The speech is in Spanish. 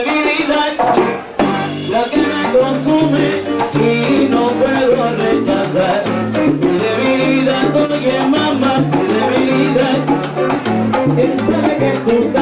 mi vida, la que me consume y no puedo rechazar. Mi debilidad, oye mamá, mi debilidad, él sabe que tú